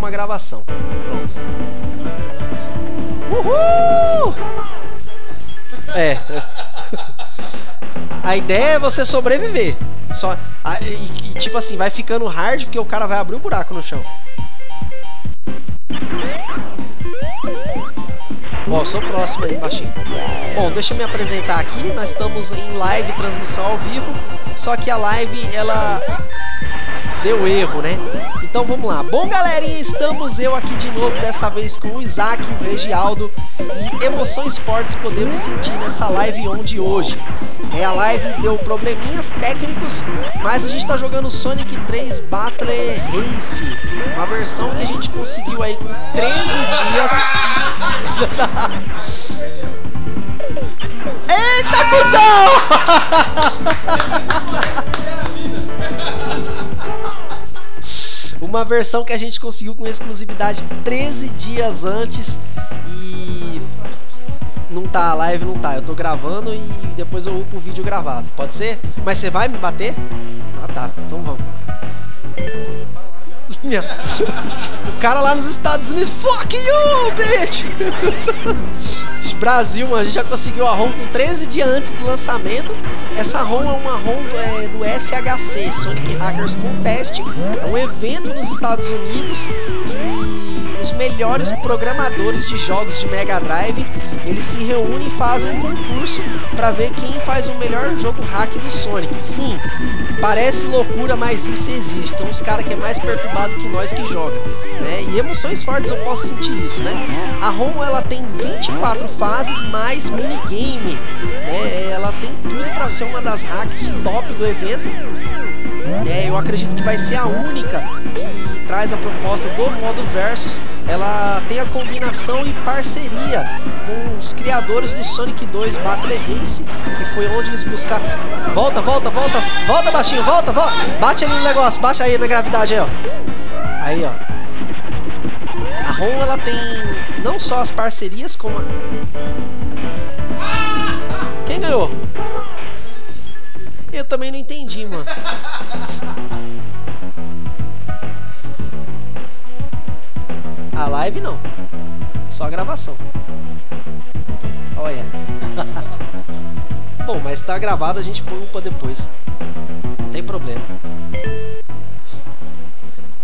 uma gravação. Pronto. Uhul! É. A ideia é você sobreviver. Só, e, e, tipo assim, vai ficando hard porque o cara vai abrir o um buraco no chão. Ó, sou próximo aí, baixinho. Bom, deixa eu me apresentar aqui. Nós estamos em live, transmissão ao vivo. Só que a live, ela deu erro, né? Então vamos lá. Bom, galerinha, estamos eu aqui de novo, dessa vez com o Isaac, o Regialdo. E emoções fortes podemos sentir nessa live on de hoje. É, a live deu probleminhas técnicos, mas a gente tá jogando Sonic 3 Battle Race. Uma versão que a gente conseguiu aí com 13 dias. Eita, cuzão! Uma versão que a gente conseguiu com exclusividade 13 dias antes e não tá, a live não tá. Eu tô gravando e depois eu upo o vídeo gravado. Pode ser? Mas você vai me bater? Ah tá, então vamos. O cara lá nos Estados Unidos, fuck you, bitch! Brasil, mano, a gente já conseguiu a ROM com 13 dias antes do lançamento. Essa ROM é uma ROM do, é, do SHC, Sonic Hackers Contest. É um evento nos Estados Unidos que os melhores programadores de jogos de Mega Drive eles se reúnem e fazem um concurso para ver quem faz o melhor jogo hack do Sonic. Sim, parece loucura, mas isso existe. Então os caras que é mais perturbado que nós que joga, né? E emoções fortes eu posso sentir isso, né? A ROM ela tem 24 fases mais minigame, né? Ela tem tudo para ser uma das hacks top do evento. É, eu acredito que vai ser a única que traz a proposta do modo versus. Ela tem a combinação e parceria com os criadores do Sonic 2 Battle Race, que foi onde eles buscaram. Volta, volta, volta, volta, baixinho, volta, volta. Bate ali no negócio, baixa aí na gravidade aí, ó. Aí, ó. A ROM ela tem não só as parcerias como a... Quem ganhou? Eu também não entendi, mano. A live não. Só a gravação. Olha. Bom, mas tá gravado, a gente poupa depois. Não tem problema.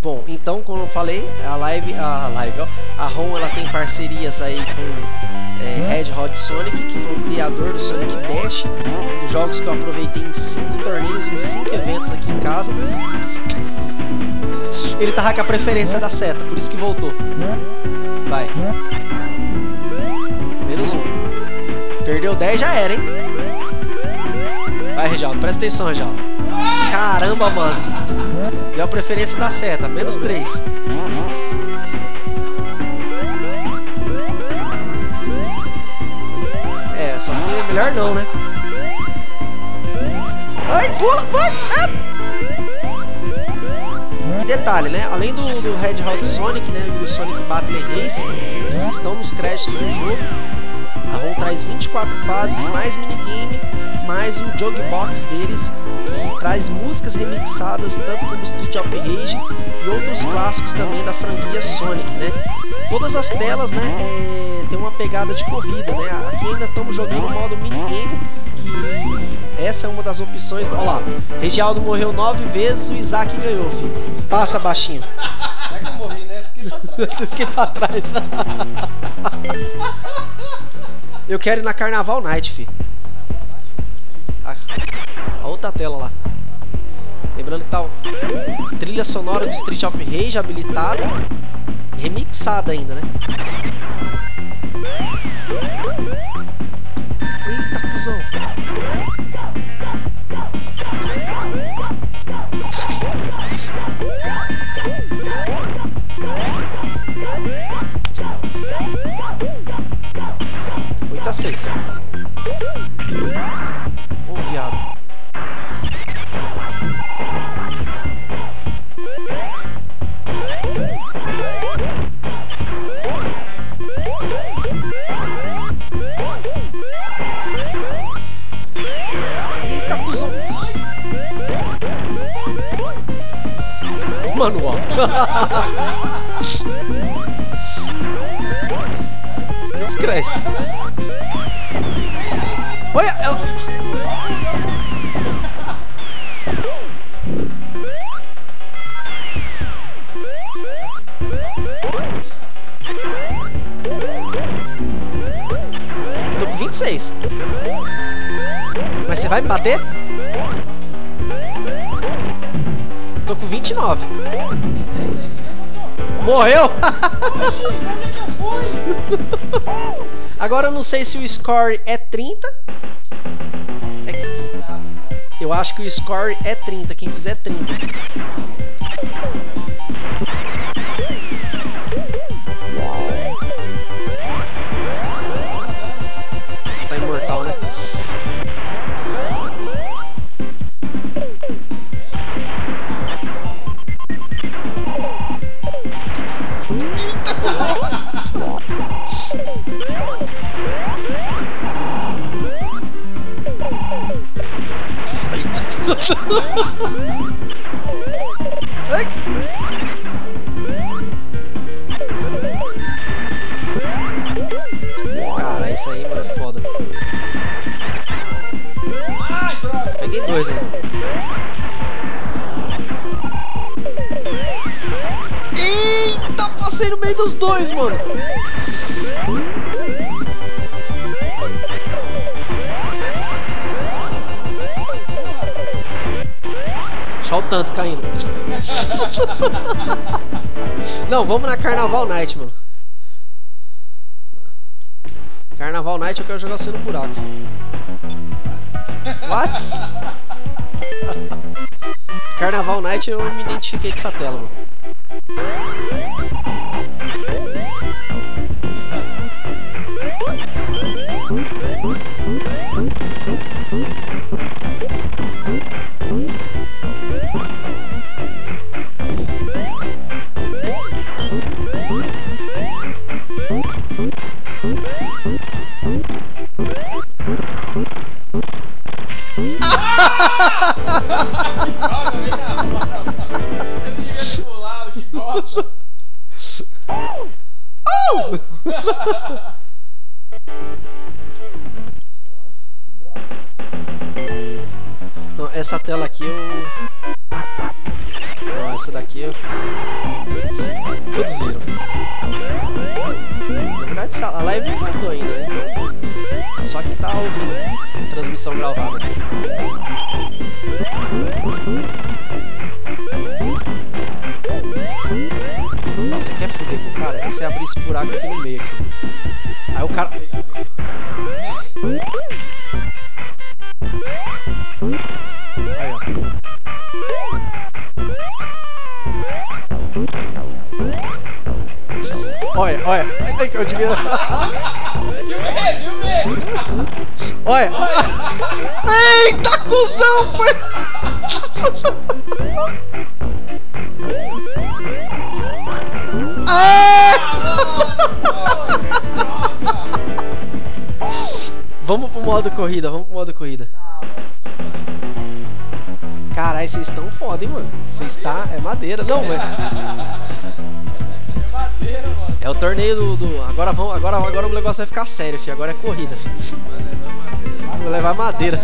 Bom, então, como eu falei, a live, a live, ó, a ROM ela tem parcerias aí com é, Red Hot Sonic, que foi o criador do Sonic Dash, um dos jogos que eu aproveitei em cinco torneios, em cinco eventos aqui em casa. Ele tava com a preferência da seta, por isso que voltou. Vai. Menos um. Perdeu 10 já era, hein? Vai, Reginaldo, presta atenção, Reginaldo. Caramba, mano. Deu a preferência da seta, menos 3. Melhor não, né? Ai, pula, vai! Ah! E detalhe, né? Além do, do Red Hot Sonic, né? E o Sonic Battle Race, que estão nos créditos do jogo, a ROM traz 24 fases, mais minigame, mais o Jogbox deles, que traz músicas remixadas, tanto como Street of Rage e outros clássicos também da franquia Sonic, né? Todas as telas, né, é, tem uma pegada de corrida, né? Aqui ainda estamos jogando o modo minigame, que essa é uma das opções. Olha lá, Regialdo morreu nove vezes, o Isaac ganhou, filho. Passa baixinho. É que eu morri, né? Fiquei pra trás. Fiquei pra trás. Eu quero ir na Carnaval Night, fi. A, a, outra tela lá. Lembrando que tá o trilha sonora do Street of Rage habilitada. Remixada ainda, né? Eita, cuzão. Oito a seis. Descrédito. Olha, é ela... Tô com 26. Mas você vai me bater? Tô com 29. Morreu? Agora eu não sei se o score é 30. É- Eu acho que o score é 30. Quem fizer 30. Cara, isso aí, mano, é foda. Peguei dois aí. Eita, passei no meio dos dois, mano. Só o tanto caindo. Não, vamos na Carnaval Night, mano. Carnaval Night eu quero jogar você no buraco. What? Carnaval Night eu me identifiquei com essa tela, mano. Não, essa tela aqui eu. Não, essa daqui eu. Todos viram. Na verdade, a live não voltou ainda, né? Só quem tá ouvindo transmissão gravada. Nossa, quer fuder com o cara? É você abrir esse buraco aqui no meio aqui. Aí o cara. Aí, ó. Olha, olha. Ai, que eu devia. E o medo? Olha. Eita, cuzão! Foi. Ah! Vamos pro modo corrida, vamos pro modo corrida. Caralho, vocês estão foda, hein, mano? Vocês tá. É madeira. Não, mano. É o torneio do. do- Agora, vamos, agora, agora o negócio vai ficar sério, filho. Agora é corrida, filho. Vou levar madeira.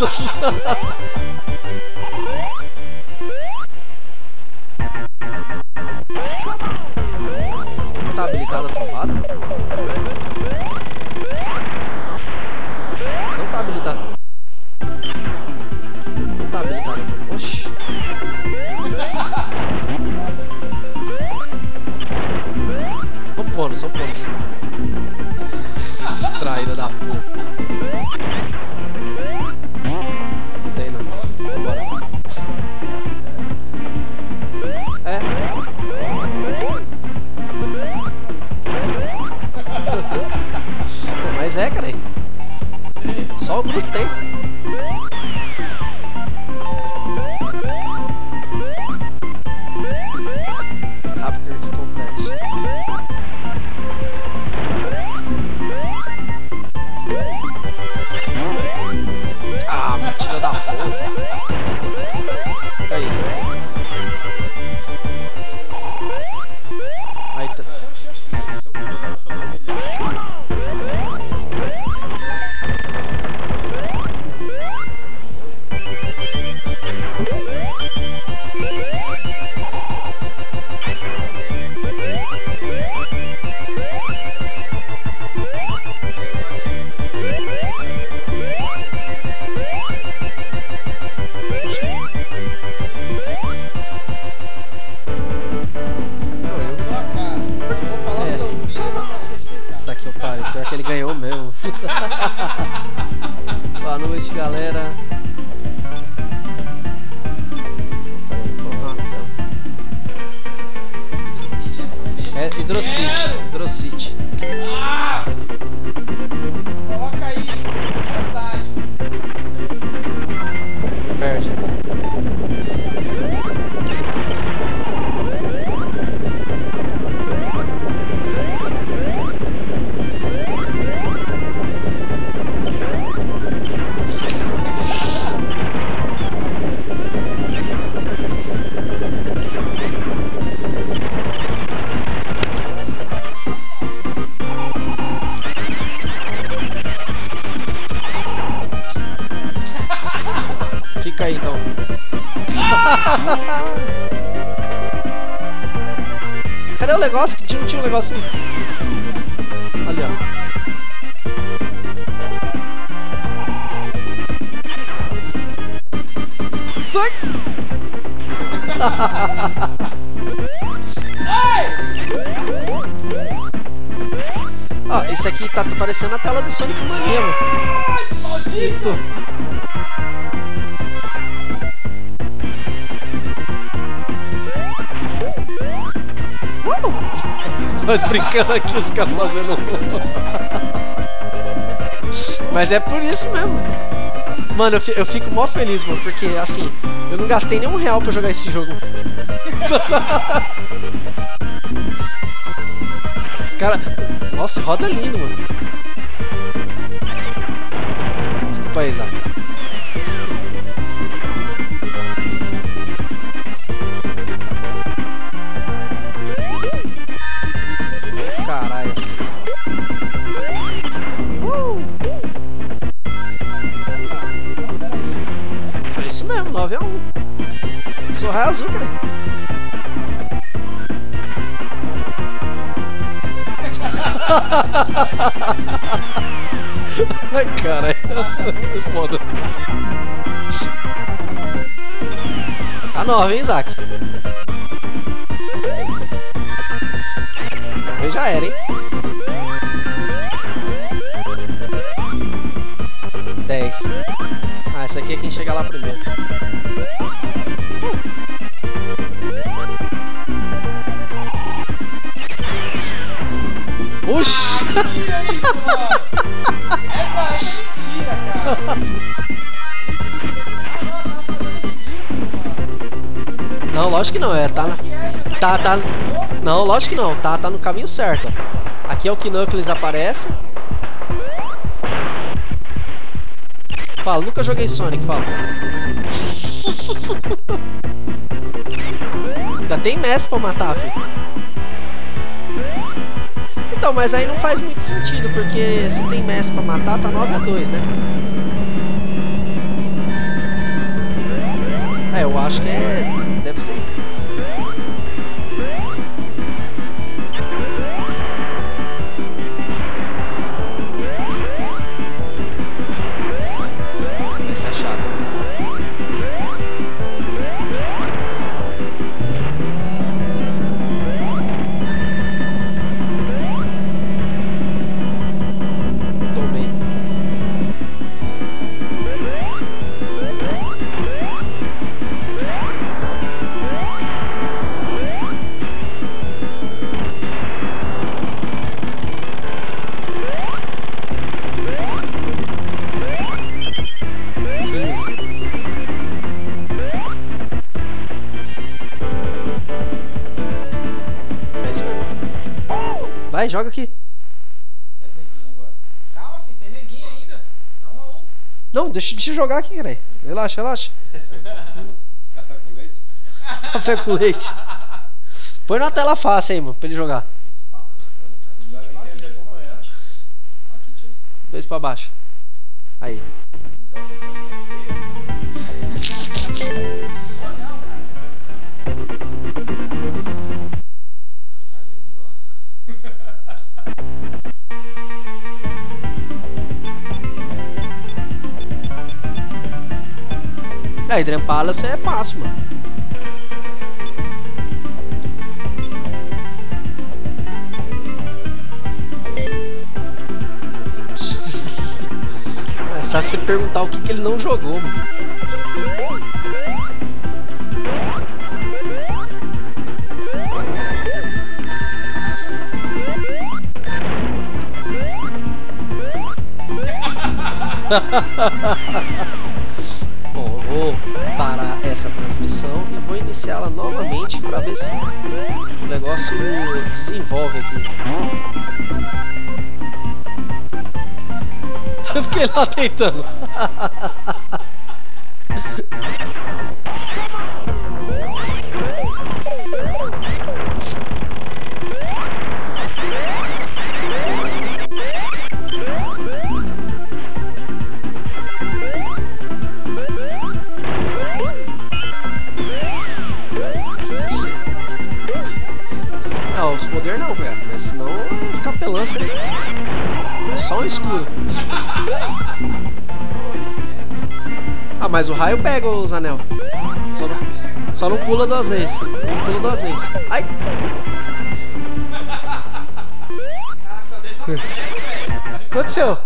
Jesus. que Thank you. Parecendo a tela do Sonic Mania, mano. Ai, maldito! Nós brincando aqui, os caras fazendo. Mas é por isso mesmo. Mano, eu eu fico mó feliz, mano, porque assim, eu não gastei nenhum real pra jogar esse jogo. Os caras. Nossa, roda lindo, mano. Isaac. Caralho. Uh! É isso mesmo, 9x1. Sou raio azul, cara. Ai, caralho. É Foda. Tá 9, hein, Isaac? Aí já era, hein? 10. Ah, essa aqui é quem chega lá primeiro. Oxi! Mentira isso, mano! Nada, é mentira, cara! Não, lógico que não, é, tá que Tá, tá... Não, lógico que não, tá, tá no caminho certo. Aqui é o Knuckles aparece. Fala, nunca joguei Sonic, fala. Ainda tem mestre pra matar, filho. Então, mas aí não faz muito sentido, porque se tem mestre pra matar, tá 9 a 2 né? É, eu acho que é. Não, deixa, eu jogar aqui, cara. Relaxa, relaxa. Café com leite? Café com leite. Põe na tela fácil aí, mano, pra ele jogar. De. Dois pra baixo. Aí. Aí, Dream Palace é fácil, mano. É só você perguntar o que, que ele não jogou, mano. vou parar essa transmissão e vou iniciá-la novamente para ver se o negócio desenvolve aqui. Eu fiquei lá tentando. Mas senão vai ficar pelança ali. É só um escuro. Ah, mas o raio pega os anel. Só não, só não pula duas vezes. Não pula duas vezes. Ai! Aconteceu?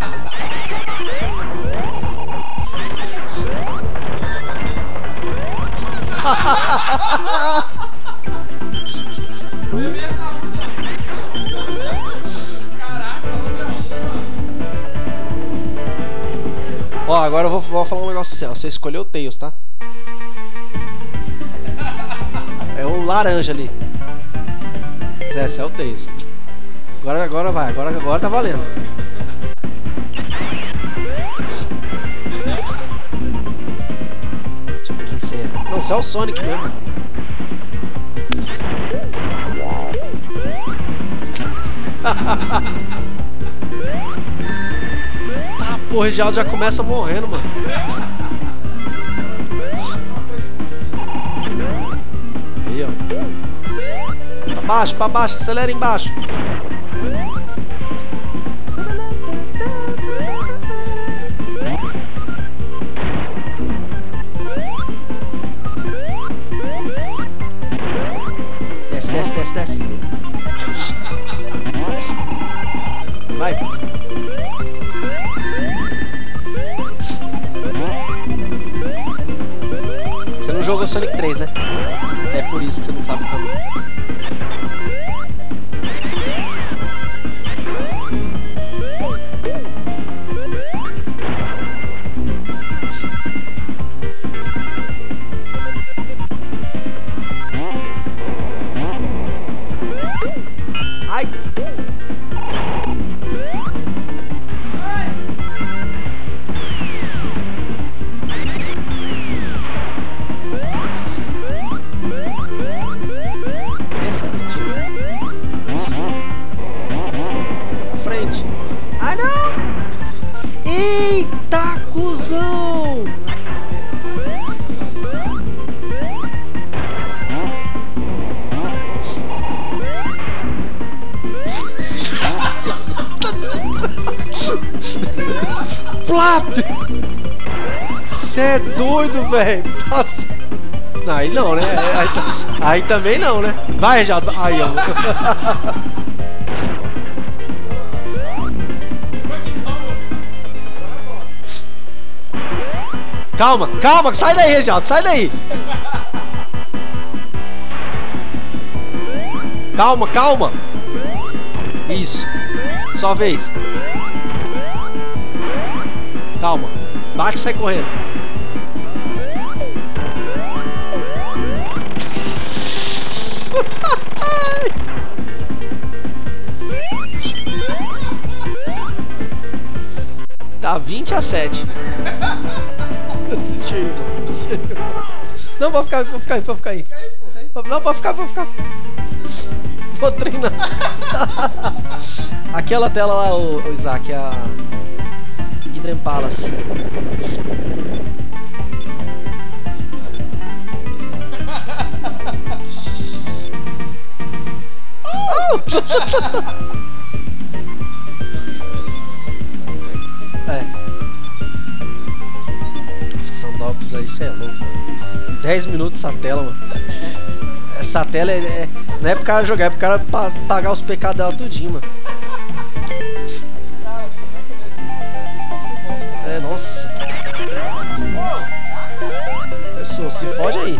Olha Ó, agora eu vou, vou falar um negócio pra você. ó. Você escolheu o Tails, tá? É o laranja ali. Esse é o Tails. Agora, agora vai. Agora, agora tá valendo. Deixa eu ver quem você é. Não, você é o Sonic mesmo. O Reginaldo já começa morrendo, mano. Aí, ó. Pra baixo, pra baixo, acelera embaixo. Desce, desce, desce, desce. Jogou Sonic 3, né? É por isso que você não sabe o doido, velho! Passa! Não, aí não, né? Aí, aí também não, né? Vai, Reginaldo. Aí, ó. Calma, calma, sai daí, Reginaldo, sai daí. Calma, calma. Isso. Só vez. Calma. Bate e sai correndo. Tá 20 a 7. deixa eu ir, deixa eu ir. Não, pode ficar, pode ficar aí, pode ficar aí. Não, pode ficar, pode ficar. Vou treinar. Aquela tela lá, o, o Isaac, é a Hydren Palace. É. Sandópolis aí, cê é louco. 10 minutos essa tela, mano. Essa tela é, é- Não é pro cara jogar, é pro cara pa- pagar os pecados dela tudinho, mano. É que 10 minutos? Ela fica muito bom. Nossa. Pessoa, se fode aí.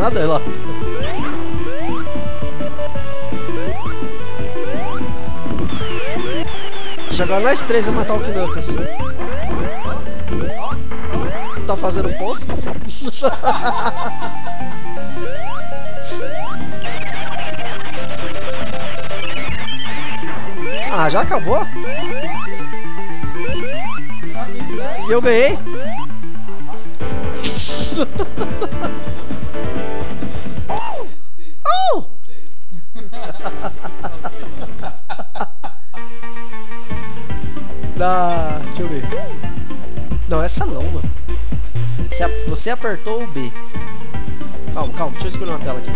Nada. Deixa agora nós três a matar o Knuckles. Tá fazendo ponto? ah, já acabou? E eu ganhei? Da. Deixa eu ver. Não, essa não, mano. Você, você apertou o B. Calma, calma, deixa eu escolher uma tela aqui.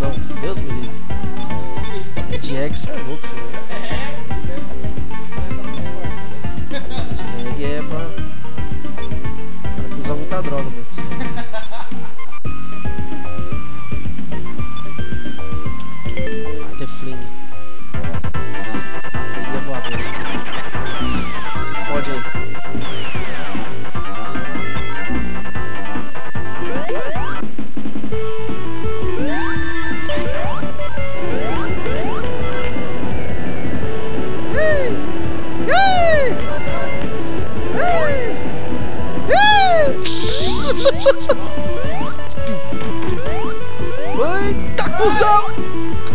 Não, Deus me livre. Jag, você é louco, filho. Jag é pra. Cara que usa muita droga, mano. Eita, cuzão!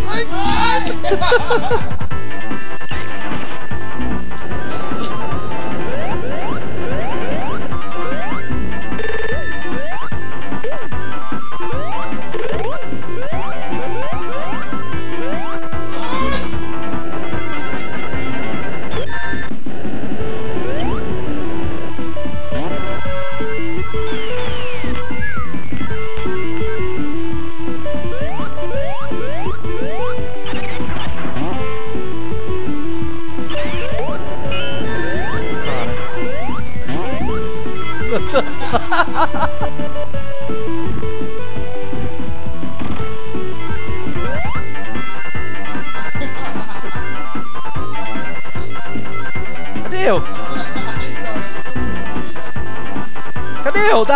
Ai, ai!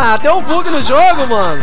Tá, deu um bug no jogo, mano.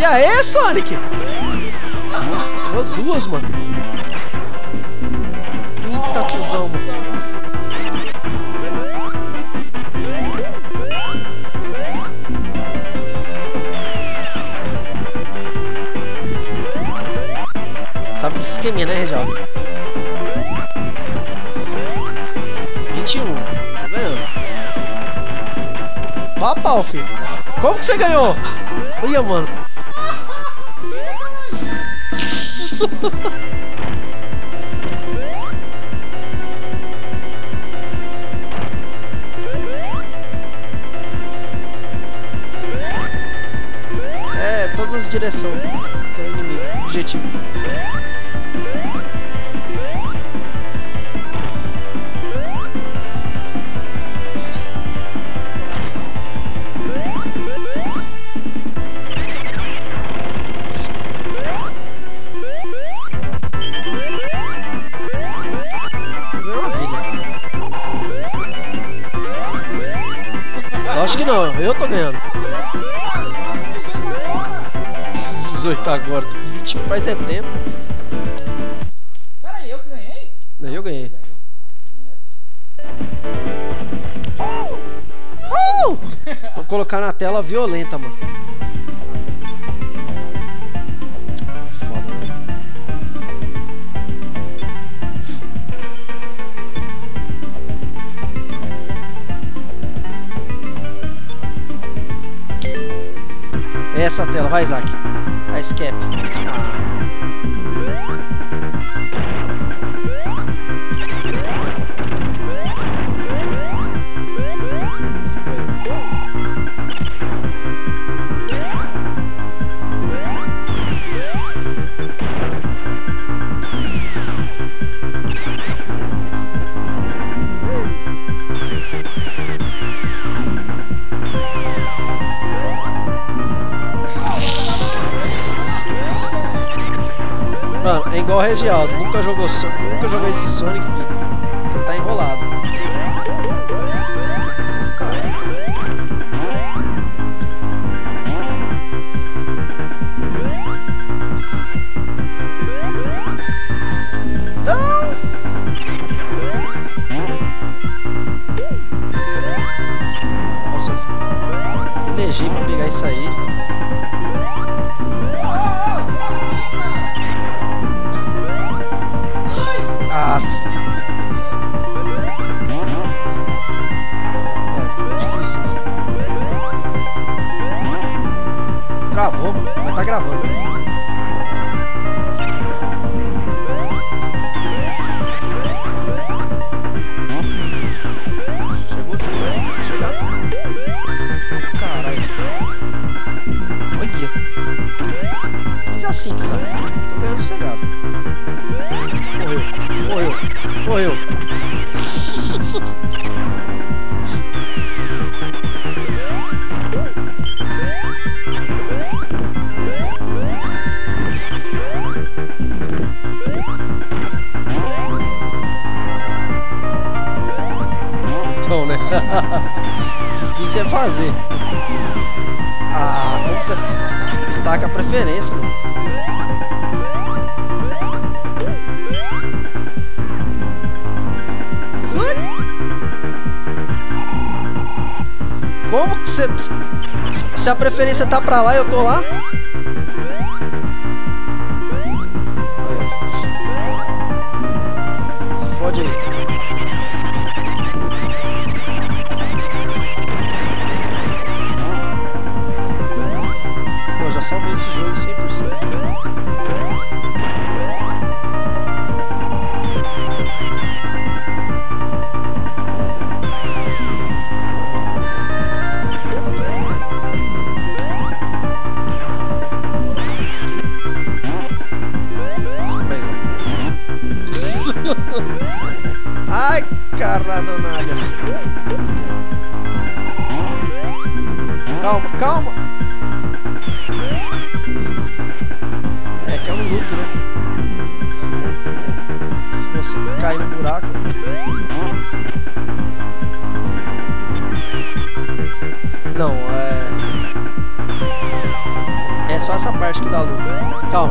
E aí, Sonic? Deu duas, mano. Eita, cuzão, mano. Sabe desse esqueminha, né, Reginaldo? 21. Tô ganhando. Pau pau, filho. Como que você ganhou? Olha, mano. É, todas as direções. Tem inimigo. Objetivo. Tela violenta, mano. Mano, é igual o Regialdo. Nunca jogou, nunca jogou esse Sonic, filho. Você tá enrolado. Não! Nossa, eu elegi pra pegar isso aí. Mas tá gravando. Chegou sim, né? Chegar. Caralho. Olha. Fiz assim, sabe? Tô ganhando sossegado. Morreu, morreu, morreu. Difícil é fazer. Ah, como você. Você tá com a preferência, mano. Como que você. Se a preferência tá pra lá, eu tô lá? Olha. Se fode aí.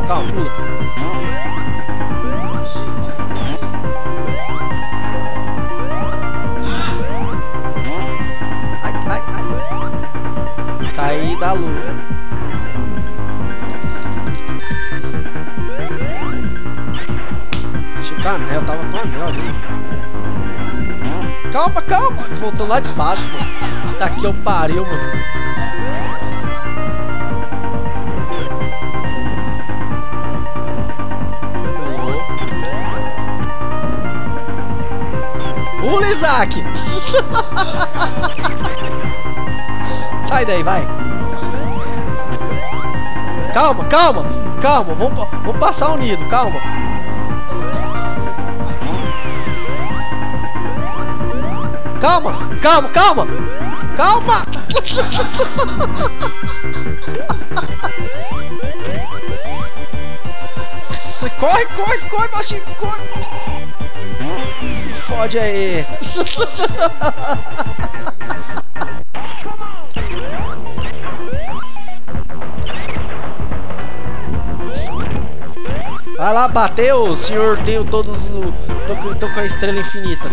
Calma, pula. Ai, ai, ai. Caí da luta. Deixa o anel, tava com anel ali. Calma, calma. Voltou lá de baixo, mano. Tá aqui, eu pariu, mano. Isaac! Sai daí, vai. Calma, calma, calma. Vamos passar o nido, calma. Calma, calma, calma. Calma! Corre, corre, corre, baixinho, corre. Se fode aí. Vai lá, bateu, senhor. Tenho todos o. Tô, tô com a estrela infinita.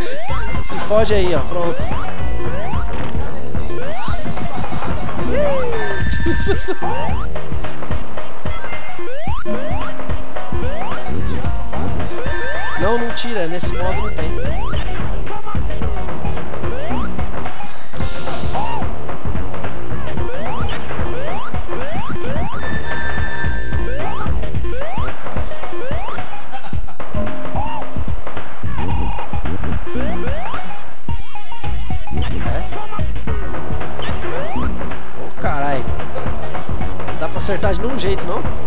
Se fode aí, ó. Pronto. Não, não tira. Nesse modo não tem. Acertar de nenhum jeito, não?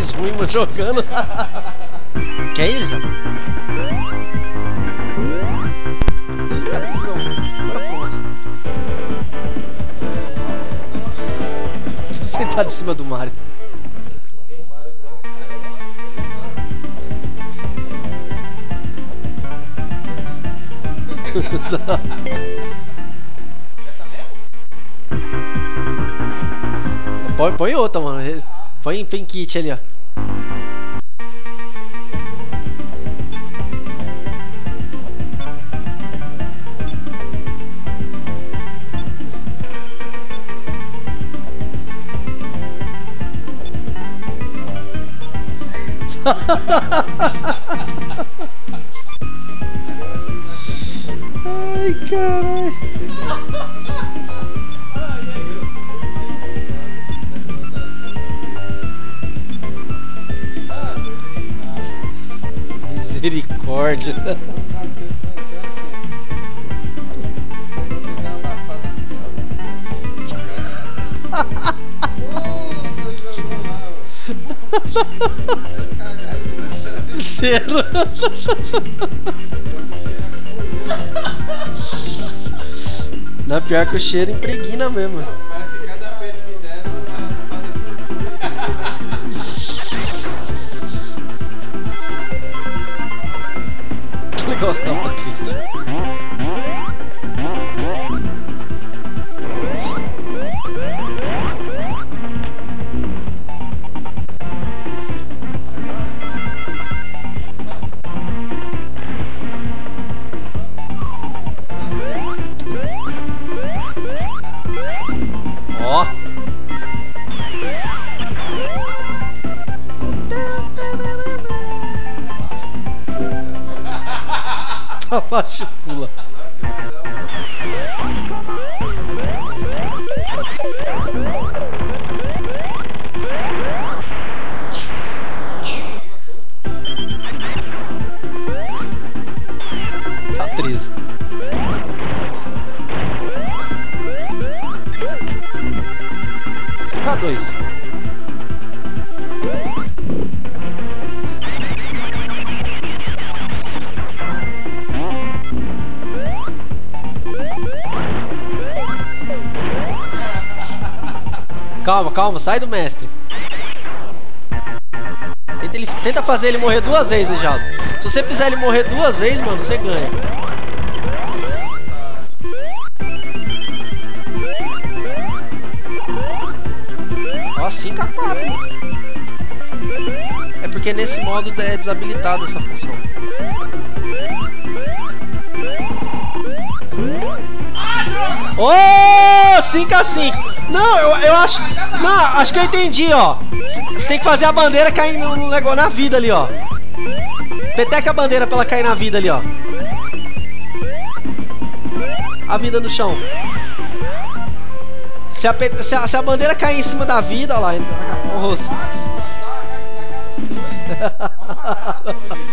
Dois ruins mano, jogando. que é isso? Eita, prisão. Agora pronto. Sentado em cima do Mario. Essa mesmo? põe, põe outra, mano. Põe, põe kit ali, ó. Ai, caralho. Misericórdia. Zero. Não, pior que o cheiro impregna mesmo. Que Baixo pula. Tá 13. K2. Calma, calma, sai do mestre. Tenta, ele- tenta fazer ele morrer duas vezes, Reginaldo. Se você fizer ele morrer duas vezes, mano, você ganha. Ó, 5x4, mano. É porque nesse modo é desabilitada essa função. Ô, 5x5. Não, eu, eu acho. Não, acho que eu entendi, ó. Você tem que fazer a bandeira cair no, negócio na vida ali, ó. Peteca a bandeira pra ela cair na vida ali, ó. A vida no chão. Se a, se a- se a bandeira cair em cima da vida, ó lá, o rosto.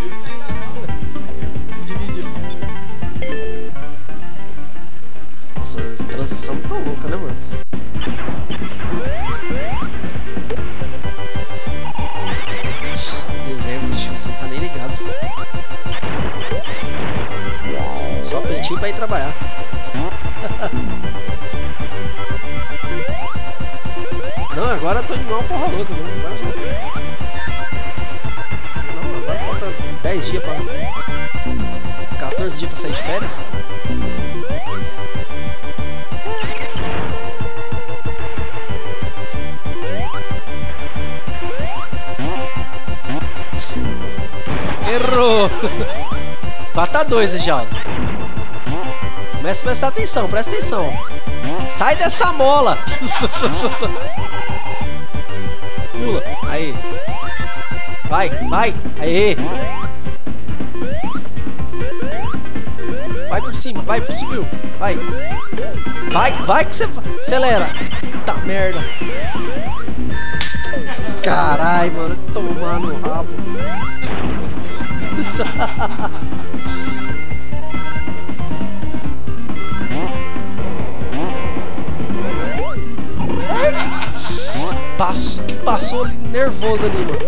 tá louca, né, mano? Dezembro, bicho, você tá nem ligado. Só prentinho pra ir trabalhar. Não, agora eu tô igual uma porra louca, mano. Agora já. Não, agora falta 10 dias pra. 14 dias pra sair de férias. 4x2, Regialdo. Começa a prestar atenção, presta atenção. Sai dessa mola! Pula, aí. Vai, vai, aí. Vai por cima, vai, por subiu. Vai. Vai, vai que você acelera. Tá merda. Carai, mano, tomar no rabo. Passo, que passou ali nervoso ali, mano.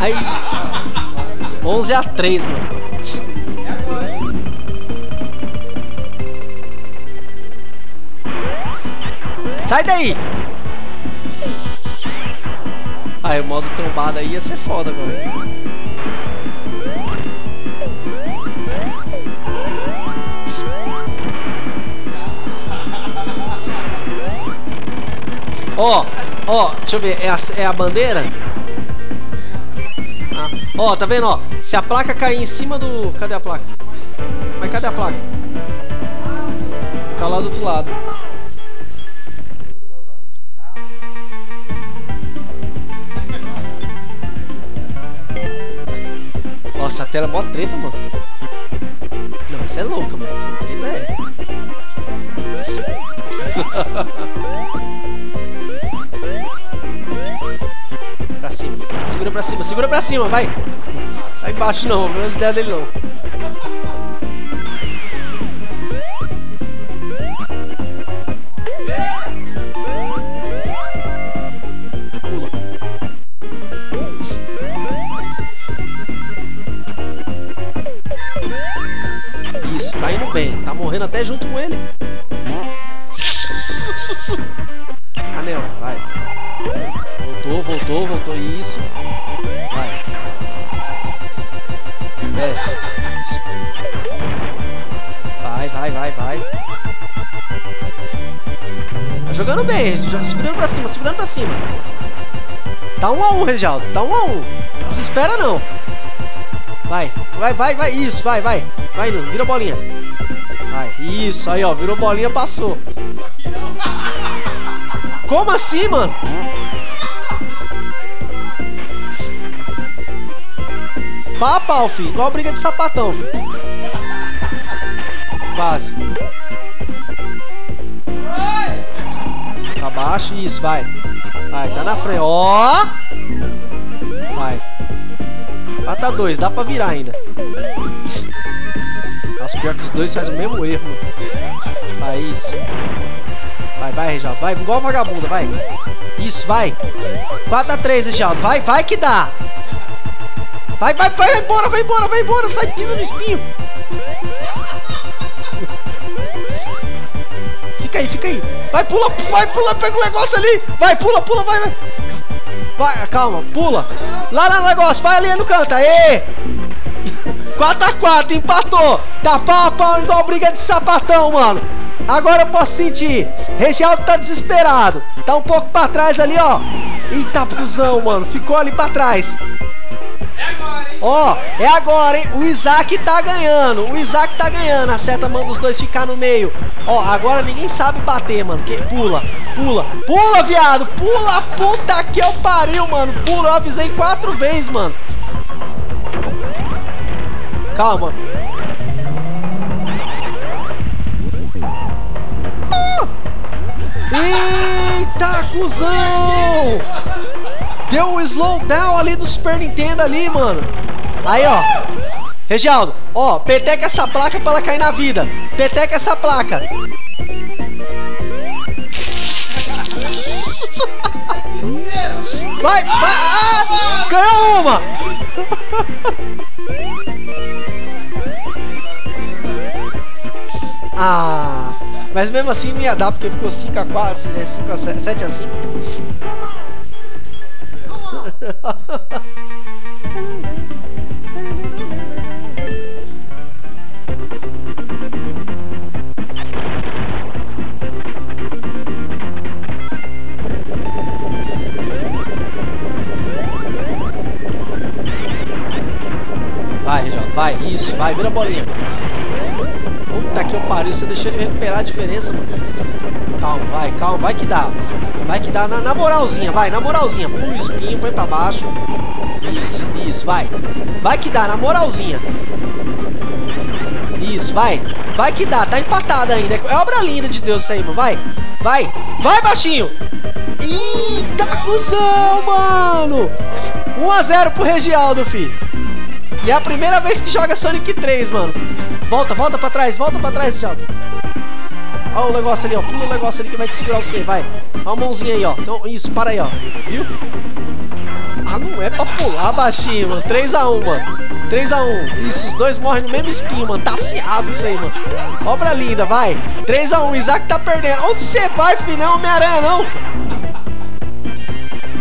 Aí. 11 a 3, mano. Sai daí! Aí, o modo trombada aí ia ser foda agora. Ó, ó, deixa eu ver, é a, é a bandeira? Ah, ó, tá vendo, ó? Se a placa cair em cima do... Cadê a placa? Mas cadê a placa? Tá lá do outro lado. Tela é mó treta, mano. Não, isso é louca, mano. Que treta é? pra cima. Segura pra cima, segura pra cima, vai. Vai embaixo não, não é as ideias dele não. Bem. Morrendo até junto com ele. Anel, vai. Voltou, voltou, voltou. Isso. Vai. Desce. Vai, vai, vai, vai. Tá jogando bem, segurando pra cima, segurando pra cima. Tá um a um, Reginaldo. Tá um a um. Não se espera não. Vai, vai, vai, vai. Isso, vai, vai. Vai, Nuno, vira a bolinha. Vai, isso, aí, ó. Virou bolinha, passou. Como assim, mano? Pá, pau, filho. Igual briga de sapatão, filho. Quase. Tá baixo, isso, vai. Vai, tá na frente. Ó! Vai. Ah, tá dois, dá pra virar ainda. Pior que os dois fazem o mesmo erro. Vai, isso. Vai, vai, Reginaldo. Vai, igual vagabunda, vai. Isso, vai. 4x3, Reginaldo. Vai, vai que dá. Vai, vai, vai embora, vai embora, vai embora. Sai, pisa no espinho. Fica aí, fica aí. Vai, pula, vai, pula, pega o negócio ali. Vai, pula, pula, vai, vai. Vai, calma, pula. Lá no negócio, vai ali no canto. Aê! 4x4, empatou. Tá pau a pau igual briga de sapatão, mano. Agora eu posso sentir. Regialdo tá desesperado. Tá um pouco pra trás ali, ó. Eita, cuzão, mano. Ficou ali pra trás. É agora, hein? Ó, é agora, hein? O Isaac tá ganhando. O Isaac tá ganhando. A seta manda os dois ficar no meio. Ó, agora ninguém sabe bater, mano. Que, pula, pula, pula, viado. Pula, puta que eu pariu, mano. Pula, eu avisei quatro vezes, mano. Calma. Ah! Eita, cuzão! Deu um slowdown ali do Super Nintendo ali, mano. Aí, ó. Regialdo, ó, peteca essa placa pra ela cair na vida. Peteca essa placa. Vai, vai! Ah! Ganhou uma! Ah, mas mesmo assim não ia dar porque ficou 5 a 4, 5 a 7, 7 a 5. Vai, Reginaldo, vai, isso, vai, vira a bolinha. Puta que eu pariu, você deixou ele recuperar a diferença, mano. Calma, vai, calma, vai que dá. Vai que dá, na, na moralzinha, vai, na moralzinha. Pula o espinho, põe pra baixo. Isso, isso, vai. Vai que dá, na moralzinha. Isso, vai. Vai que dá, tá empatado ainda. É obra linda de Deus isso aí, mano. Vai, vai, vai, baixinho. Eita, cuzão, mano. 1x0 pro Regialdo, fi. E é a primeira vez que joga Sonic 3, mano. Volta, volta pra trás, volta pra trás, Regialdo. Olha o negócio ali, ó. Pula o negócio ali que vai te segurar você, vai. Olha a mãozinha aí, ó. Então, isso, para aí, ó. Viu? Ah, não é pra pular baixinho, mano. 3x1, mano. 3x1. Isso, os dois morrem no mesmo espinho, mano. Tá acirrado isso aí, mano. Obra linda, vai. 3x1. Isaac tá perdendo. Onde você vai, filho? Não é Homem-Aranha, não.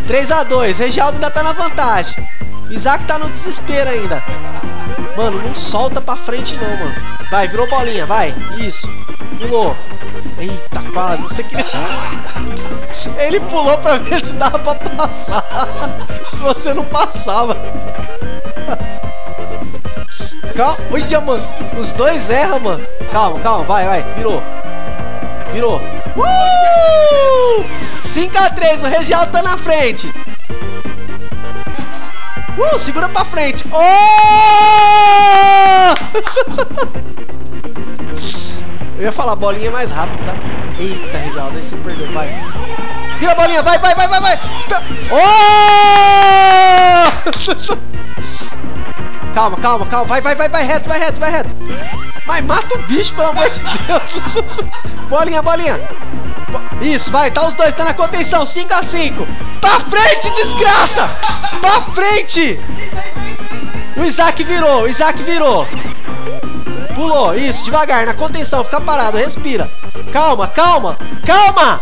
3x2. Regialdo ainda tá na vantagem. Isaac tá no desespero ainda. Mano, não solta pra frente não, mano. Vai, virou bolinha, vai. Isso. Pulou. Eita, quase. Você queria... Ele pulou pra ver se dava pra passar. se você não passava. Calma. Olha, mano. Os dois erram, mano. Calma, calma. Vai, vai. Virou. Virou. Uh! 5x3. O Regial tá na frente. Uh, segura pra frente. Oh! Eu ia falar bolinha mais rápido, tá? Eita, Reginaldo, aí você perdeu, vai. Vira a bolinha, vai, vai, vai, vai, vai. Oh! calma, calma, calma. Vai, vai, vai, vai reto, vai reto, vai reto. Mas mata o bicho, pelo amor de Deus. bolinha, bolinha. Isso, vai, tá os dois, tá na contenção, 5x5. Pra frente, desgraça! Pra frente! O Isaac virou, o Isaac virou. Pulou, isso, devagar, na contenção, fica parado, respira. Calma, calma, calma!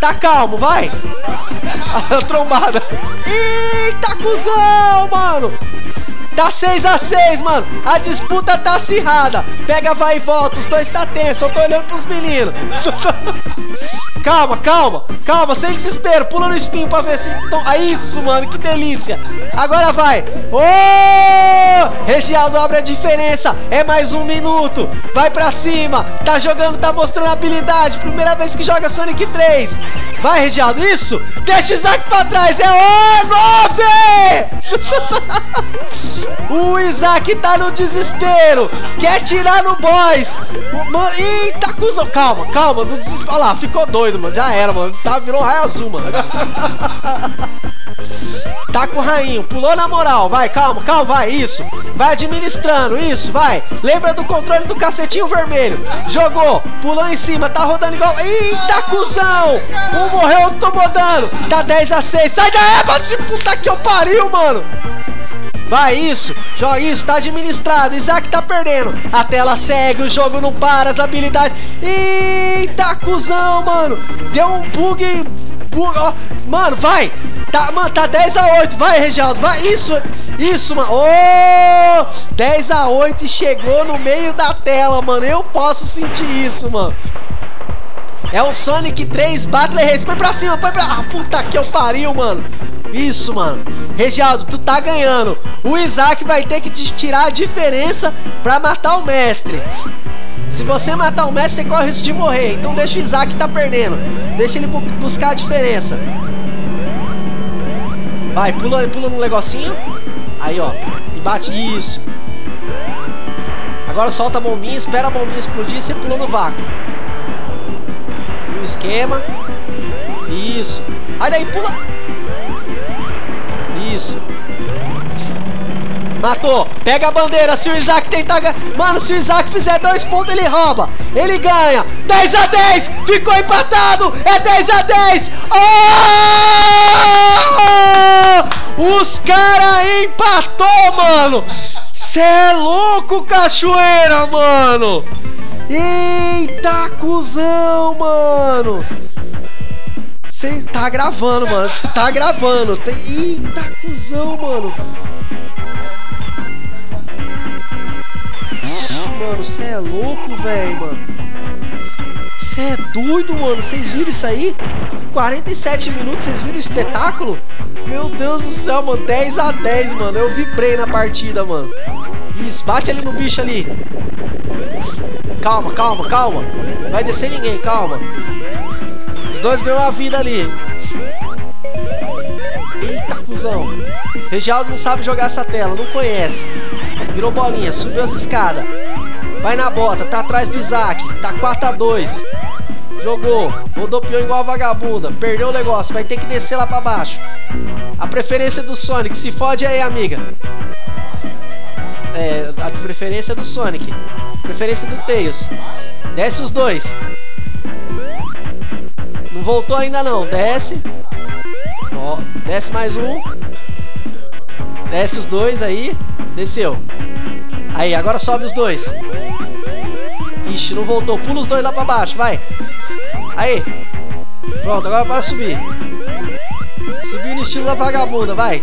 Tá calmo, vai! A trombada. Eita, cuzão, mano! Tá 6x6, mano. A disputa tá acirrada. Pega, vai e volta. Os dois tá tenso. Eu tô olhando pros meninos. calma, calma. Calma, sem desespero. Pula no espinho pra ver se... Ah, isso, mano. Que delícia. Agora vai. Ô! Oh! Regialdo abre a diferença. É mais um minuto. Vai pra cima. Tá jogando, tá mostrando habilidade. Primeira vez que joga Sonic 3. Vai, Regialdo. Isso. Deixa o Isaac pra trás. É o 9! O Isaac tá no desespero. Quer tirar no boys. O, eita, cuzão. Calma, calma. No desespero. Olha lá, ficou doido, mano. Já era, mano. Tá, virou raio azul, mano. tá com o rainho. Pulou na moral. Vai, calma, calma, vai. Isso. Vai administrando. Isso, vai. Lembra do controle do cacetinho vermelho. Jogou. Pulou em cima. Tá rodando igual. Eita, cuzão. Um morreu, outro tomou dano. Tá 10 a 6. Sai daí, mano. Puta que eu pariu, mano. Vai, isso. Joga isso, tá administrado. Isaac tá perdendo. A tela segue, o jogo não para, as habilidades. Eita, cuzão, mano. Deu um bug. bug ó. Mano, vai. Tá, mano, tá 10 a 8. Vai, Reginaldo. Vai, isso. Isso, mano. Ô! 10 a 8 e chegou no meio da tela, mano. Eu posso sentir isso, mano. É o Sonic 3 Battle Race. Põe pra cima, põe pra... Ah, puta que eu pariu, mano. Isso, mano. Regialdo, tu tá ganhando. O Isaac vai ter que te tirar a diferença pra matar o mestre. Se você matar o mestre, você corre risco de morrer. Então deixa o Isaac tá perdendo. Deixa ele bu buscar a diferença. Vai, pula, pula no negocinho. Aí, ó. E bate isso. Agora solta a bombinha, espera a bombinha explodir e você pula no vácuo o esquema. Isso. Aí daí, pula. Isso. Matou. Pega a bandeira. Se o Isaac tentar... Mano, se o Isaac fizer dois pontos, ele rouba. Ele ganha. 10 a 10. Ficou empatado. É 10 a 10. Oh! Os cara empatou, mano. Cê é louco, cachoeira, mano. Eita, cuzão, mano! Você tá gravando, mano. Você tá gravando. Eita, cuzão, mano. Mano, você é louco, velho, mano. Você é doido, mano. Vocês viram isso aí? 47 minutos, vocês viram o espetáculo? Meu Deus do céu, mano. 10 a 10, mano. Eu vibrei na partida, mano. Isso, bate ali no bicho ali. Calma, calma, calma. Vai descer ninguém, calma. Os dois ganham a vida ali. Eita, cuzão. Regialdo não sabe jogar essa tela, não conhece. Virou bolinha, subiu as escadas. Vai na bota, tá atrás do Isaac. Tá 4 a 2 Jogou, rodopiou igual a vagabunda. Perdeu o negócio, vai ter que descer lá pra baixo. A preferência do Sonic, se fode aí, amiga. É, a preferência do Sonic. Preferência do Tails. Desce os dois. Não voltou ainda não. Desce. Ó, desce mais um. Desce os dois aí. Desceu. Aí, agora sobe os dois. Ixi, não voltou. Pula os dois lá pra baixo, vai. Aí. Pronto, agora para subir. Subiu no estilo da vagabunda, vai.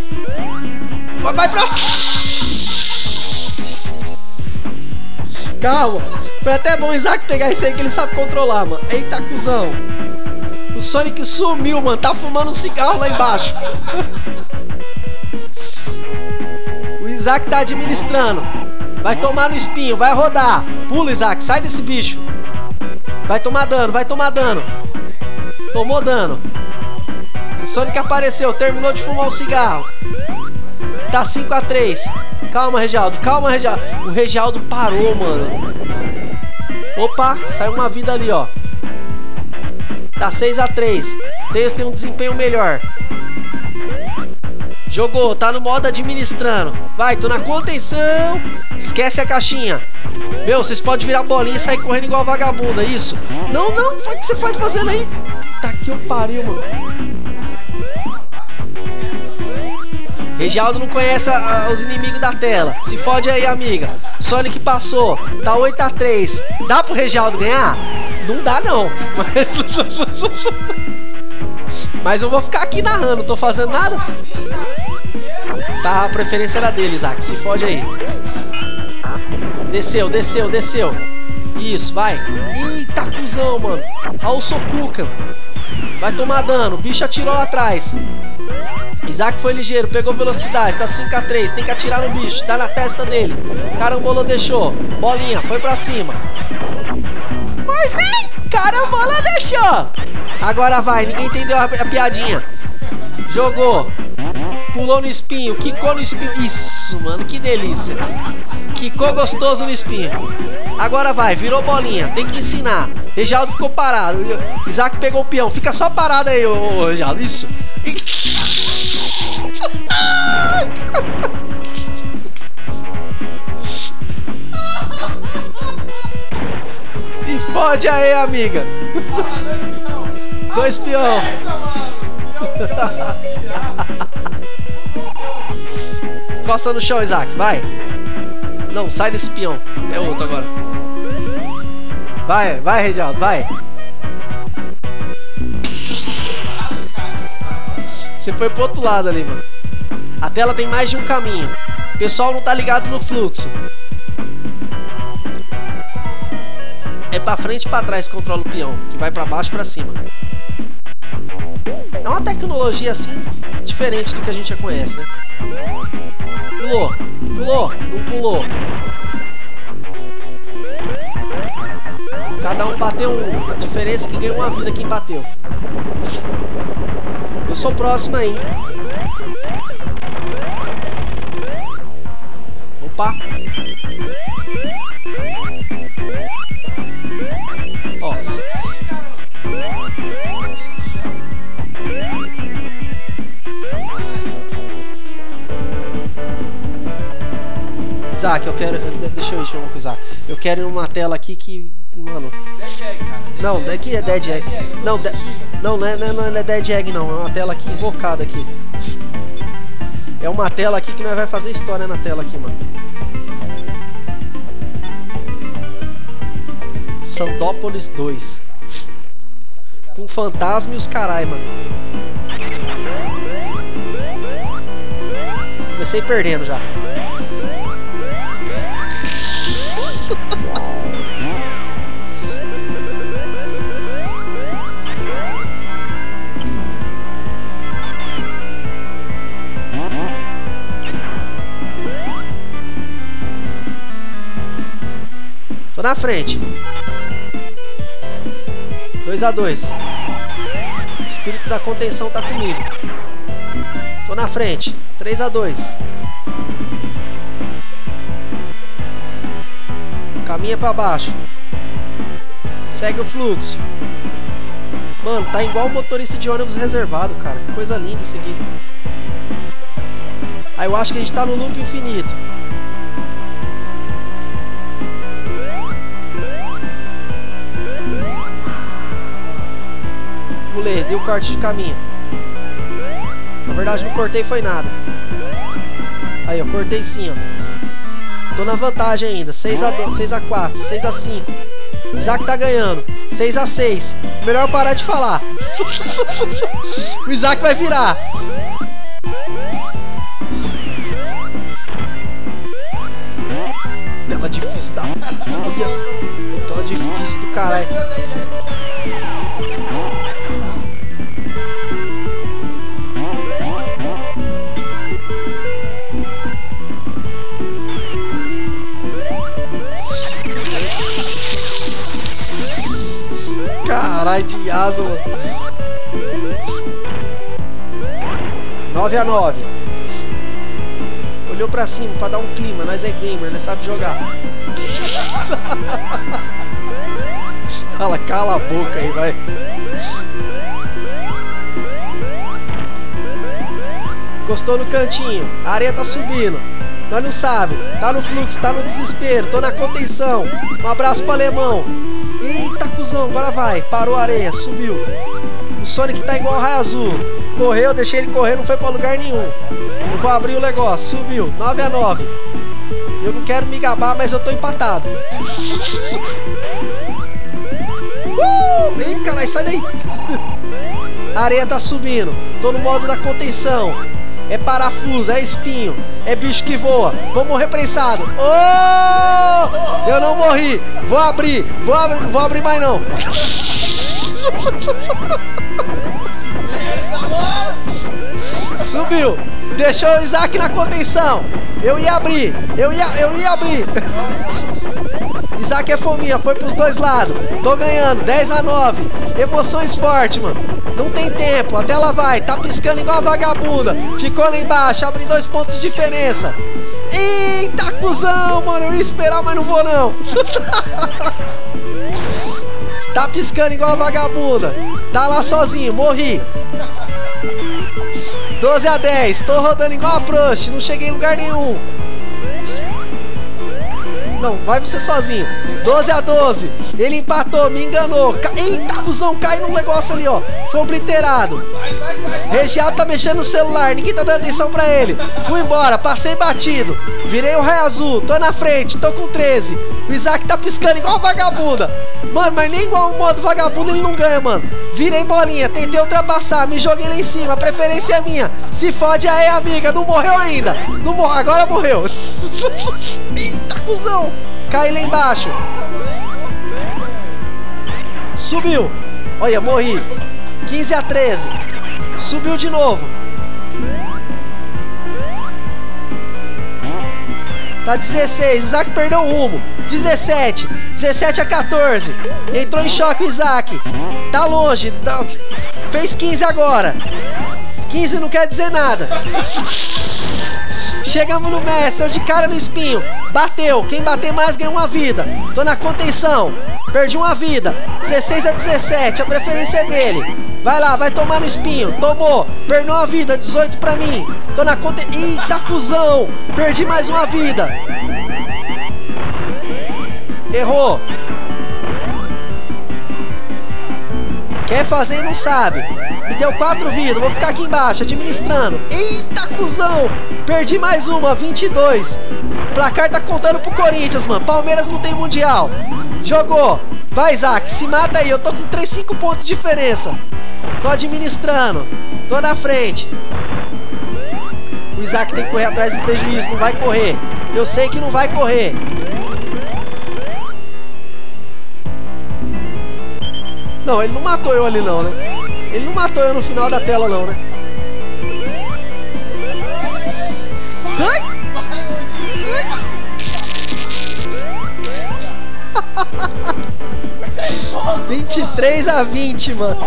Vai pra... Calma. Foi até bom o Isaac pegar isso aí que ele sabe controlar, mano. Eita, cuzão. O Sonic sumiu, mano. Tá fumando um cigarro lá embaixo. o Isaac tá administrando. Vai tomar no espinho, vai rodar. Pula, Isaac. Sai desse bicho. Vai tomar dano, vai tomar dano. Tomou dano. O Sonic apareceu, terminou de fumar um cigarro. Tá 5 a 3 Calma, Regialdo, calma, Regialdo. O Regialdo parou, mano. Opa, saiu uma vida ali, ó. Tá 6 a 3 Deus tem um desempenho melhor. Jogou, tá no modo administrando. Vai, tô na contenção. Esquece a caixinha. Meu, vocês podem virar bolinha e sair correndo igual vagabunda, é isso? Não, não, o que você faz fazendo aí? Tá que eu pariu, mano. Regialdo não conhece a, os inimigos da tela. Se fode aí, amiga. Sonic passou. Tá 8 a 3 Dá pro Regialdo ganhar? Não dá, não. Mas... Mas eu vou ficar aqui narrando. Não tô fazendo nada. Tá, a preferência era dele, Isaac. Se fode aí. Desceu, desceu, desceu. Isso, vai. Eita, cuzão, mano. Raul Sokuka. Vai tomar dano. O bicho atirou lá atrás. Isaac foi ligeiro, pegou velocidade, tá 5x3, tem que atirar no bicho, tá na testa dele. Carambola deixou, bolinha, foi pra cima. Mas vem, carambola deixou. Agora vai, ninguém entendeu a, a piadinha. Jogou, pulou no espinho, quicou no espinho. Isso, mano, que delícia. Quicou gostoso no espinho. Agora vai, virou bolinha, tem que ensinar. Rejaldo ficou parado. Isaac pegou o peão, fica só parado aí, ô, ô Rejaldo. Isso. Se fode aí, amiga. dois peão. Encosta no chão, Isaac. Vai. Não, sai desse peão. É outro agora. Vai, vai, Reginaldo, vai. Você foi pro outro lado ali, mano. A tela tem mais de um caminho. O pessoal não tá ligado no fluxo. É pra frente e pra trás que controla o peão, que vai pra baixo e pra cima. É uma tecnologia assim diferente do que a gente já conhece, né? Pulou, pulou, não pulou. Cada um bateu um. A diferença é que ganhou uma vida quem bateu. Eu sou próximo aí. Opa. Ó. Isaac, eu quero. Deixa eu encher uma coisa. Eu quero uma tela aqui que. Mano. Não, daqui é Dead Egg. Não, de, não, não é, não, é, não é Dead Egg não. É uma tela aqui invocada aqui. É uma tela aqui que nós vai fazer história na tela aqui, mano. Sandópolis 2. Com fantasma e os carai, mano. Comecei perdendo já. Tô na frente. 2 a 2 O espírito da contenção tá comigo. Tô na frente. 3 a 2 Caminha pra baixo. Segue o fluxo. Mano, tá igual o motorista de ônibus reservado, cara. Que coisa linda isso aqui. Aí eu acho que a gente tá no loop infinito. Pulei, dei o corte de caminho. Na verdade não cortei foi nada. Aí, eu cortei sim, ó. Tô na vantagem ainda. 6 a 2, 6 a 4, 6 a 5. Isaac tá ganhando. 6 a 6. Melhor parar de falar. o Isaac vai virar. Tela difícil da. Olha. Tela difícil do caralho. Caralho de asa, mano. 9 a 9 Olhou pra cima pra dar um clima. Nós é gamer, nós sabe jogar. Fala, cala a boca aí, vai. Encostou no cantinho. A areia tá subindo. Nós não sabe. Tá no fluxo, tá no desespero. Tô na contenção. Um abraço pro alemão. Eita, cuzão, agora vai. Parou a areia, subiu. O Sonic tá igual raio azul. Correu, deixei ele correr, não foi pra lugar nenhum. Eu vou abrir o negócio, subiu. 9 a 9 Eu não quero me gabar, mas eu tô empatado. uh! Ih, caralho, sai daí. A areia tá subindo. Tô no modo da contenção. É parafuso, é espinho, é bicho que voa. Vou morrer prensado. Oh! Eu não morri. Vou abrir, vou, abrir, vou abrir mais não. Subiu. Deixou o Isaac na contenção. Eu ia abrir. Eu ia, eu ia abrir. Isaac é fominha, foi pros dois lados. Tô ganhando, 10 a 9. Emoções fortes, mano. Não tem tempo, até ela vai. Tá piscando igual a vagabunda. Ficou lá embaixo, abre dois pontos de diferença. Eita, cuzão, mano. Eu ia esperar, mas não vou não. tá piscando igual a vagabunda. Tá lá sozinho, morri. 12 a 10. Tô rodando igual a Prost. Não cheguei em lugar nenhum. Não, vai você sozinho. 12 a 12. Ele empatou, me enganou. Ca... Eita, cuzão, cai no negócio ali, ó. Foi obliterado. Regiado tá mexendo no celular, ninguém tá dando atenção pra ele. Fui embora, passei batido. Virei o raio azul, tô na frente, tô com 13. O Isaac tá piscando igual vagabunda. Mano, mas nem igual o modo vagabundo ele não ganha, mano. Virei bolinha, tentei ultrapassar, me joguei lá em cima. A preferência é minha. Se fode aí, amiga. Não morreu ainda. Não mor Agora morreu. Eita, cuzão. Cai lá embaixo. Subiu. Olha, morri. 15 a 13. Subiu de novo. Tá 16. Isaac perdeu o rumo. 17. 17 a 14. Entrou em choque o Isaac. Tá longe. Tá... Fez 15 agora. 15 não quer dizer nada. Chegamos no mestre, eu de cara no espinho. Bateu. Quem bater mais ganha uma vida. Tô na contenção. Perdi uma vida. 16 a 17. A preferência é dele. Vai lá, vai tomar no espinho. Tomou. Perdeu uma vida. 18 pra mim. Tô na contenção. Eita, cuzão. Perdi mais uma vida. Errou. Quer fazer e não sabe. Me deu quatro vidas. Vou ficar aqui embaixo, administrando. Eita, cuzão. Perdi mais uma, 22. O placar tá contando pro Corinthians, mano. Palmeiras não tem mundial. Jogou. Vai, Isaac. Se mata aí. Eu tô com 3, 5 pontos de diferença. Tô administrando. Tô na frente. O Isaac tem que correr atrás do prejuízo. Não vai correr. Eu sei que não vai correr. Não, ele não matou eu ali não, né? Ele não matou eu no final da tela não, né? Sai! Sai! 23 a 20, mano.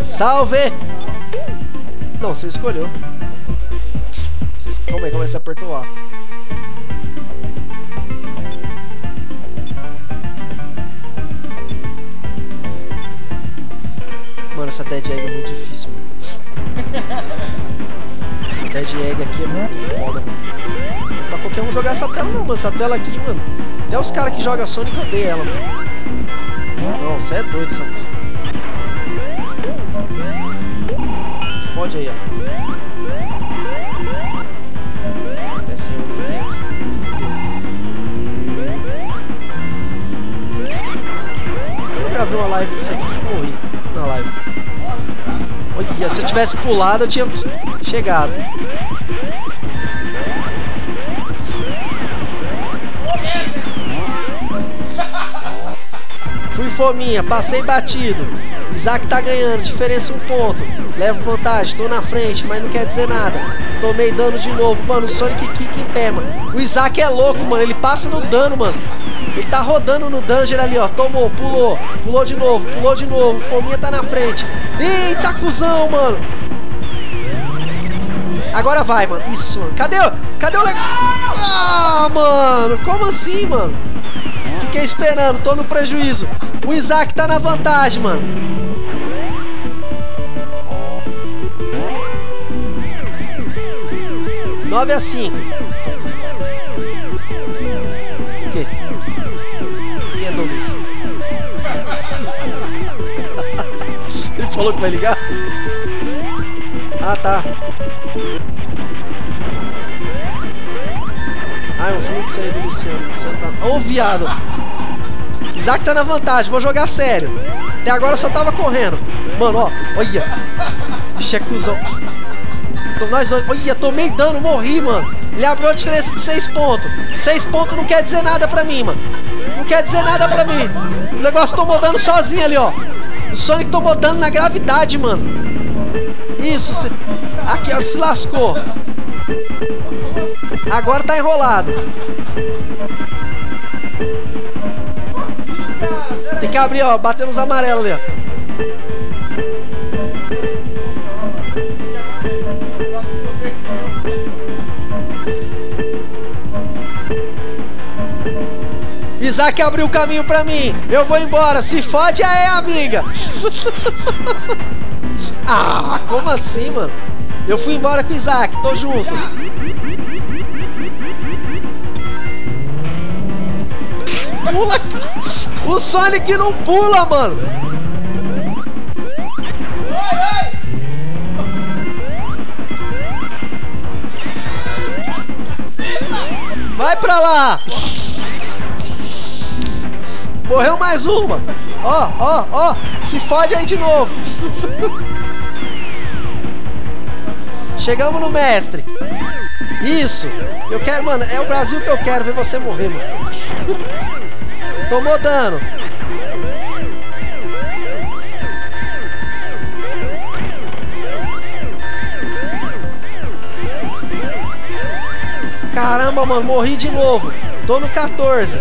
O salve! Não, você escolheu. Você, calma aí, como é que você apertou A? Dead egg é muito difícil, mano. Essa dead egg aqui é muito foda, mano. Não é pra qualquer um jogar essa tela não, mano. Essa tela aqui, mano. Até os caras que jogam Sonic odeiam ela, mano. Não, você é doido essa tela. Se fode aí, ó. Essa eu não tenho aqui. Eu gravei uma live disso aqui e morri na live. Olha, se eu tivesse pulado eu tinha chegado. Fui fominha, passei batido. Isaac tá ganhando, diferença um ponto. Levo vantagem, tô na frente, mas não quer dizer nada. Tomei dano de novo, mano. O Sonic kick em pé, mano. O Isaac é louco, mano. Ele passa no dano, mano. Ele tá rodando no Danger ali, ó. Tomou, pulou, pulou de novo, pulou de novo. Fominha tá na frente. Eita, cuzão, mano. Agora vai, mano. Isso, mano. Cadê, cadê o legal? Ah, mano. Como assim, mano? Fiquei esperando, tô no prejuízo. O Isaac tá na vantagem, mano. Nove a cinco. Falou que vai ligar? Ah, tá. Ah, é o fluxo aí do Luciano. Luciano tá... Ô, viado! Isaac tá na vantagem, vou jogar sério. Até agora eu só tava correndo. Mano, ó, olha. Bicho é cuzão. Tô nós dois. Olha, tomei dano, morri, mano. Ele abriu a diferença de 6 pontos. 6 pontos não quer dizer nada pra mim, mano. Não quer dizer nada pra mim. O negócio tomou dano sozinho ali, ó. O Sonic tomou dano na gravidade, mano. Isso, se... aqui, ó, se lascou. Agora tá enrolado. Tem que abrir, ó, bater nos amarelos ali, ó. Isaac abriu o caminho pra mim. Eu vou embora. Se fode aí, amiga. ah, como assim, mano? Eu fui embora com o Isaac. Tô junto. Pula. O Sonic não pula, mano. Vai pra lá! Morreu mais uma. Ó, ó, ó. Se fode aí de novo. Chegamos no mestre. Isso. Eu quero, mano. É o Brasil que eu quero ver você morrer, mano. Tomou dano. Caramba, mano, morri de novo. Tô no 14.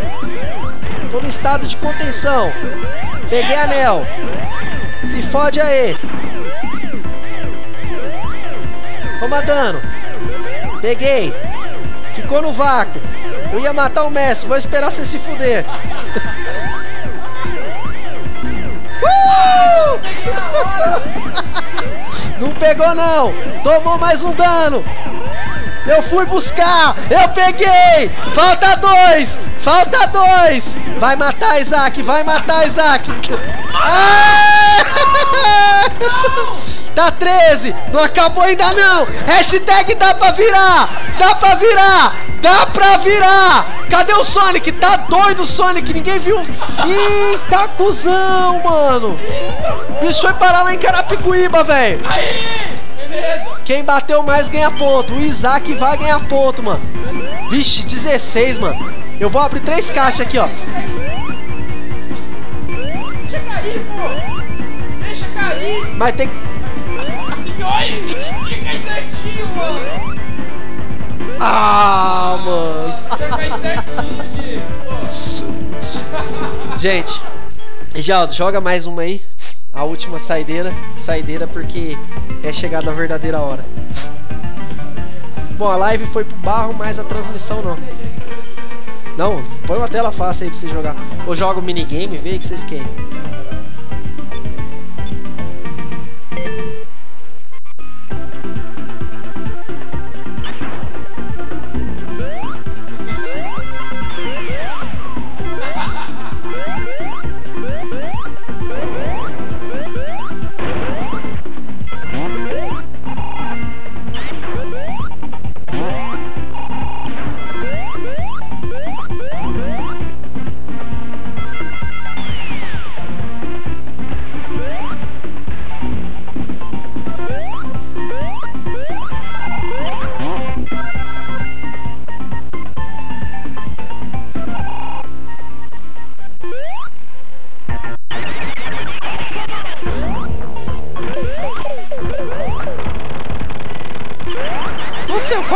Tô no estado de contenção. Peguei anel. Se fode aí. Toma dano. Peguei. Ficou no vácuo. Eu ia matar o Messi. Vou esperar você se fuder. Uh! Não pegou não. Tomou mais um dano. Eu fui buscar! Eu peguei! Falta dois! Falta dois! Vai matar Isaac! Vai matar Isaac! Ah! Tá 13! Não acabou ainda não! Hashtag dá pra virar! Dá pra virar! Dá pra virar! Cadê o Sonic? Tá doido o Sonic! Ninguém viu! Eita, cuzão, mano! Bicho foi parar lá em Carapicuíba, velho! Aí! Quem bateu mais ganha ponto. O Isaac vai ganhar ponto, mano. Vixe, 16, mano. Eu vou abrir três caixas aqui, ó. Deixa cair, pô! Deixa cair! Mas tem. Ai, ia cair certinho, mano! Ah, mano. Certinho, Diego! Gente, Geraldo, joga mais uma aí. A última saideira. Saideira porque é chegada a verdadeira hora. Bom, a live foi pro barro, mas a transmissão não. Não, põe uma tela fácil aí pra você jogar. Ou joga o minigame, vê o que vocês querem.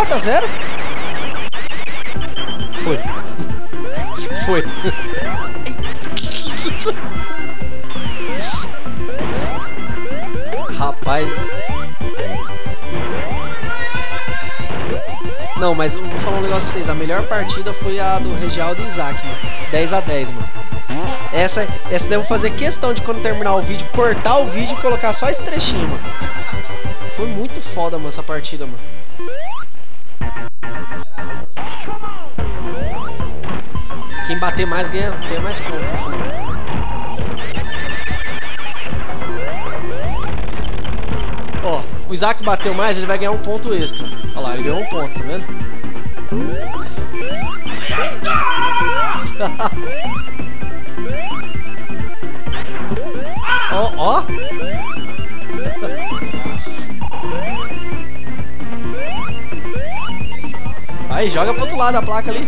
4 a 0 Foi. Foi. Rapaz. Não, mas eu vou falar um negócio pra vocês. A melhor partida foi a do Regialdo e Isaac, mano. 10 a 10 mano. Essa, essa daí fazer questão de quando terminar o vídeo, cortar o vídeo e colocar só esse trechinho, mano. Foi muito foda, mano, essa partida, mano. Bater mais ganha, ganha mais pontos. Ó, o Isaac bateu mais, ele vai ganhar um ponto extra. Olha lá, ele ganhou um ponto, tá vendo? Ó, ó. Aí, joga pro outro lado da placa ali.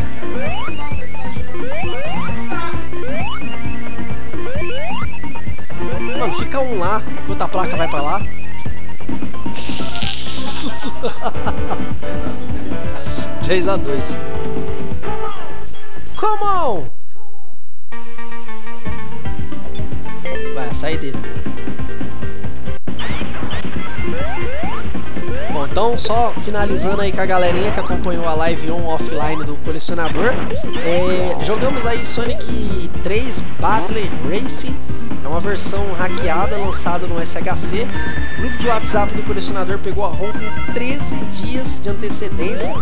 Mano, fica um lá, enquanto a placa vai pra lá. Três a dois. Come on! Vai, a saideira. Bom, então só finalizando aí com a galerinha que acompanhou a live on offline do colecionador, é, jogamos aí Sonic 3 Battle Race, é uma versão hackeada lançada no SHC. O grupo de WhatsApp do colecionador pegou a ROM com 13 dias de antecedência,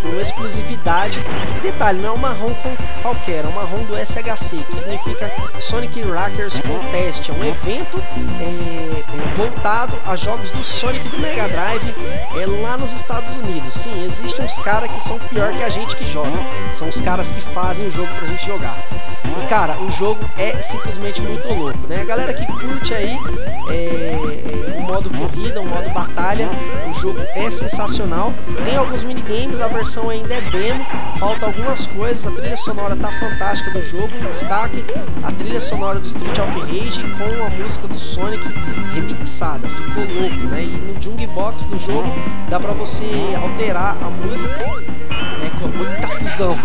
com exclusividade. E detalhe, não é uma ROM qualquer, é uma ROM do SHC, que significa Sonic Rockers Contest. É um evento é, é, voltado a jogos do Sonic do Mega Drive é, lá nos Estados Unidos. Sim, existem uns caras que são pior que a gente que joga. São os caras que fazem o jogo pra gente jogar. E cara, o jogo é simplesmente muito louco, né? A galera que curte aí é, é, o modo corrida, o modo batalha, o jogo é sensacional. Tem alguns minigames, a versão ainda é demo, falta algumas coisas, a trilha sonora tá fantástica do jogo, um destaque, a trilha sonora do Street of Rage com a música do Sonic ficou louco, né? E no Jungbox do jogo dá pra você alterar a música, né? Eita cuzão!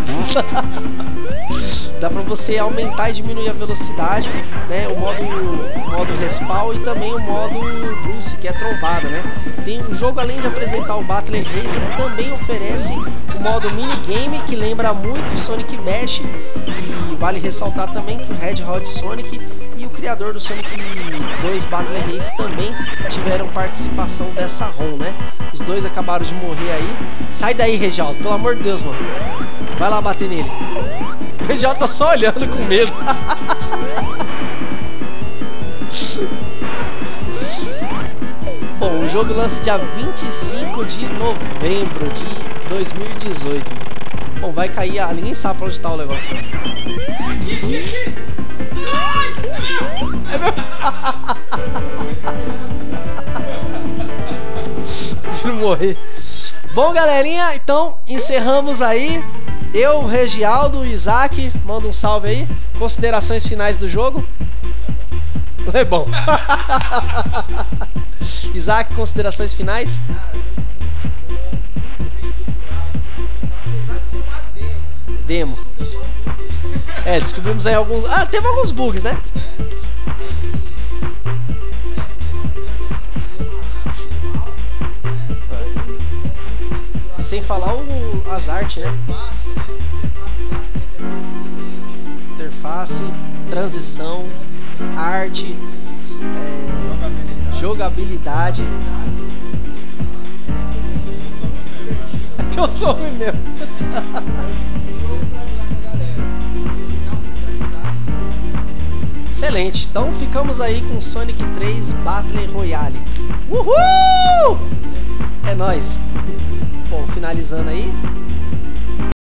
dá pra você aumentar e diminuir a velocidade, né? O modo, o modo respawn e também o modo Bruce, que é trombada, né? Tem o jogo além de apresentar o Battle ele também oferece o modo minigame que lembra muito o Sonic Bash e vale ressaltar também que o Red Hot Sonic criador do Sonic 2 Battle Race também tiveram participação dessa ROM, né? Os dois acabaram de morrer aí. Sai daí, Reginaldo, pelo amor de Deus, mano. Vai lá bater nele. O Reginaldo tá só olhando com medo. Bom, o jogo lança dia 25 de novembro de 2018. Bom, vai cair a... Ninguém sabe pra onde tá o negócio. É morrer. Bom, galerinha, então encerramos aí. Eu, Regialdo, Isaac, manda um salve aí. Considerações finais do jogo. É bom. Isaac, considerações finais? Demo. É, descobrimos aí alguns. Ah, teve alguns bugs, né? E sem falar o, as artes, né? Interface, transição, arte, é, jogabilidade. É que eu sou ruim mesmo. Excelente, então ficamos aí com Sonic 3 Battle Royale. Uhul! É nóis! Bom, finalizando aí,